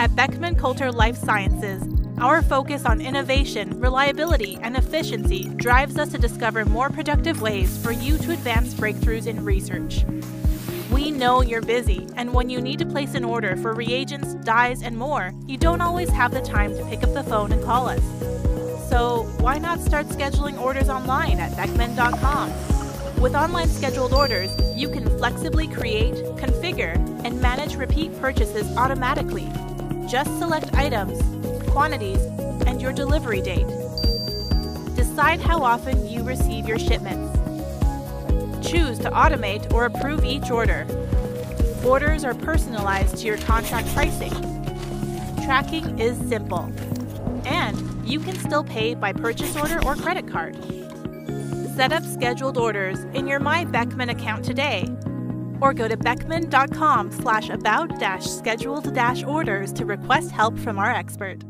At Beckman Coulter Life Sciences, our focus on innovation, reliability, and efficiency drives us to discover more productive ways for you to advance breakthroughs in research. We know you're busy, and when you need to place an order for reagents, dyes, and more, you don't always have the time to pick up the phone and call us. So, why not start scheduling orders online at Beckman.com? With online scheduled orders, you can flexibly create, configure, and manage repeat purchases automatically. Just select items, quantities, and your delivery date. Decide how often you receive your shipments. Choose to automate or approve each order. Orders are personalized to your contract pricing. Tracking is simple. And you can still pay by purchase order or credit card. Set up scheduled orders in your My Beckman account today or go to beckman.com slash about dash scheduled dash orders to request help from our expert.